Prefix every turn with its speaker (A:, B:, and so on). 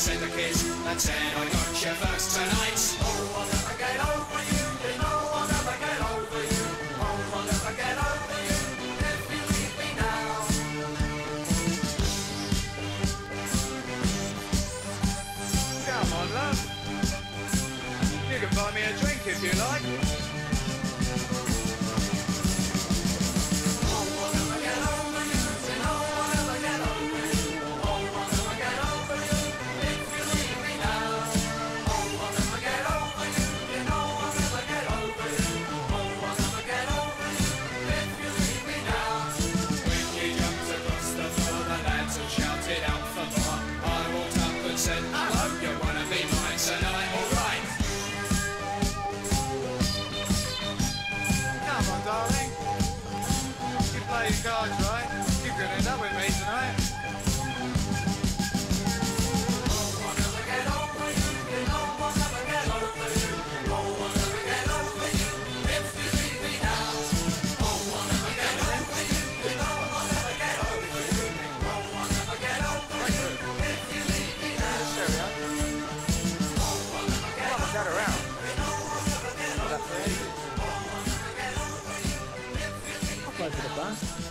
A: said the kids. That's it, I got you first tonight. Oh, I'll never get over you. You know I'll never get over you. Oh, I'll never get over you if you leave me now.
B: Come on, love. You can buy me a drink if you like.
A: my God, right? for
B: the bus.